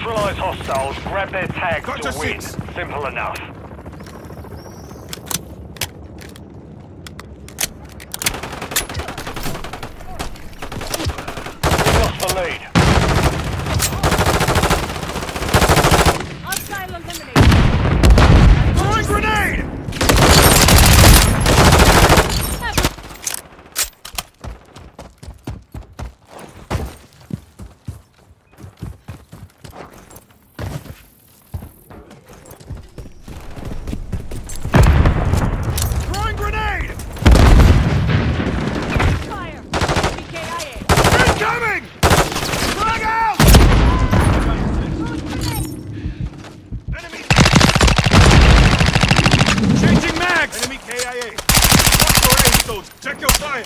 Neutralize hostiles, grab their tags Got to win. six. Simple enough. We lost the lead. Hostile eliminated. Throwing grenade! Throwing grenade! Fire. BKIA. Incoming! Frag out! Enemy! Changing mags! Enemy KIA. Watch your aim stones. Check your fire.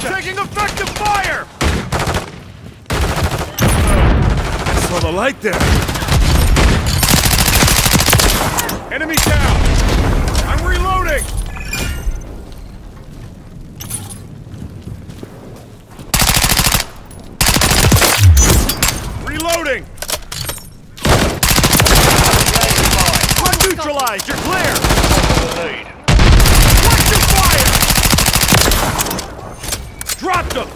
Taking effective fire! I saw the light there. Enemy down! I'm reloading! Reloading! One neutralized! You're clear! Lead. Watch your fire! Dropped him!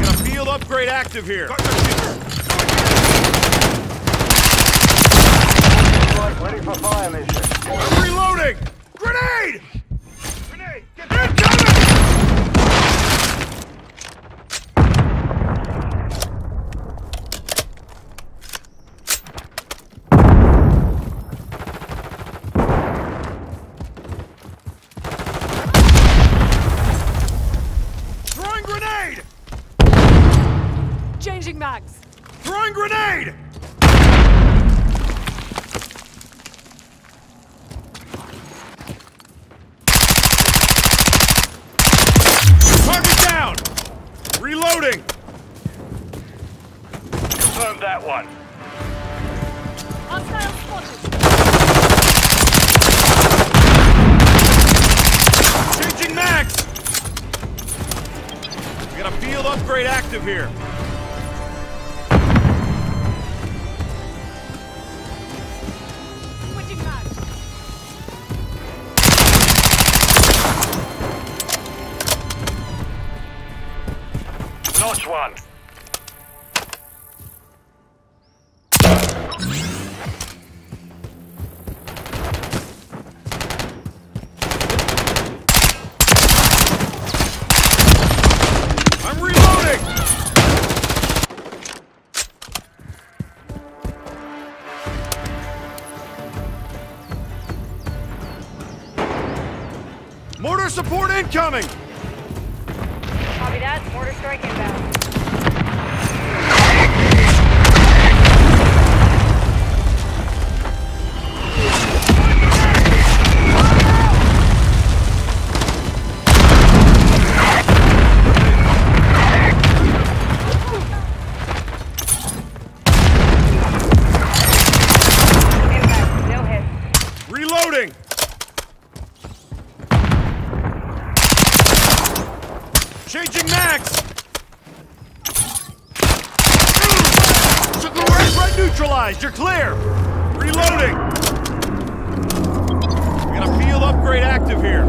Got a field upgrade active here. Ready for fire mission. I'm reloading! Grenade! Grenade! Get! Throwing grenade! Changing mags. Throwing grenade! Target down! Reloading! Confirm that one. Hostile spotted. Changing mags! We got a field upgrade active here. Notch one. I'm reloading! Mortar support incoming! Mortar strike inbound. Changing mags! Shigure right neutralized! You're clear! Reloading! We got a field upgrade active here.